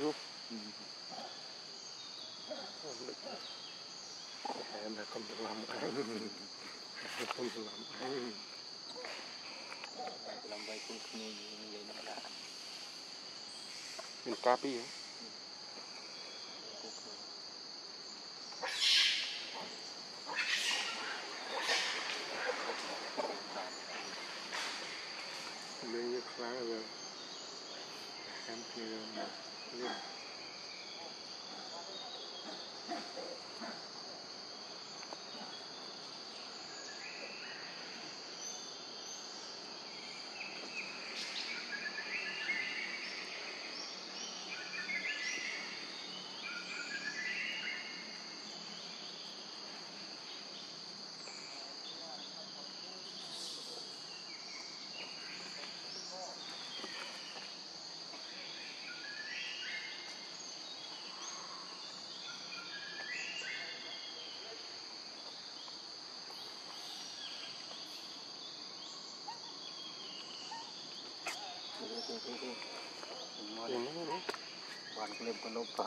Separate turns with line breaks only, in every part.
នោះហើយមកកំឡំឯងកំឡំឯង
កំឡំໄວគុំគ្នានិយាយនឹងដែរ
មានកាពីហ៎
Buwan ko loob pa.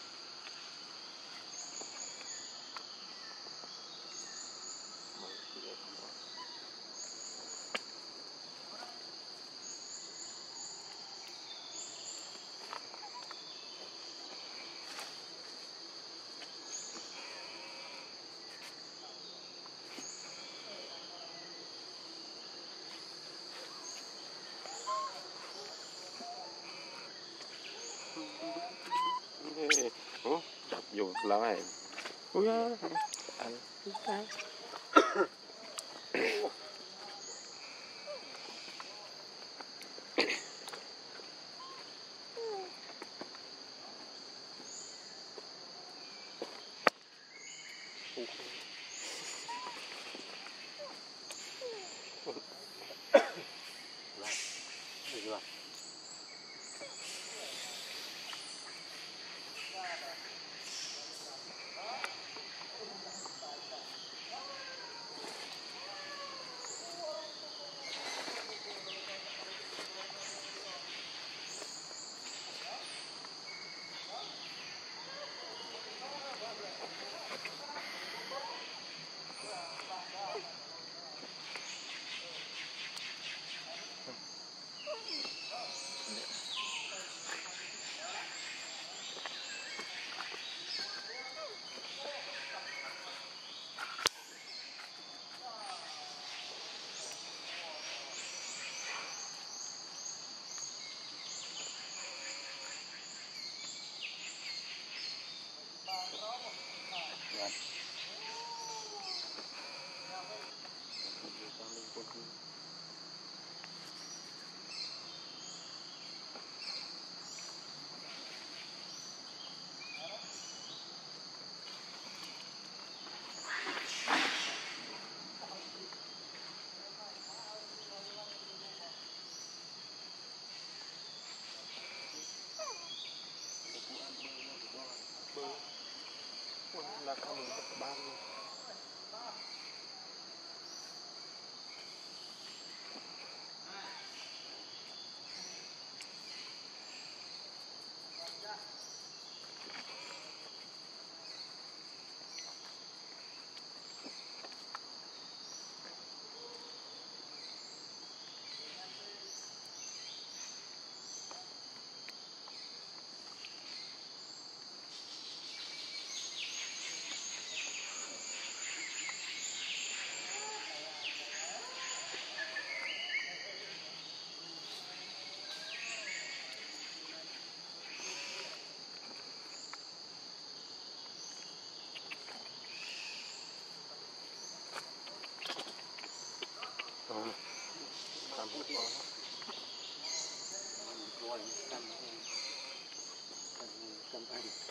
live. Oh, yeah. Okay.
Almighty.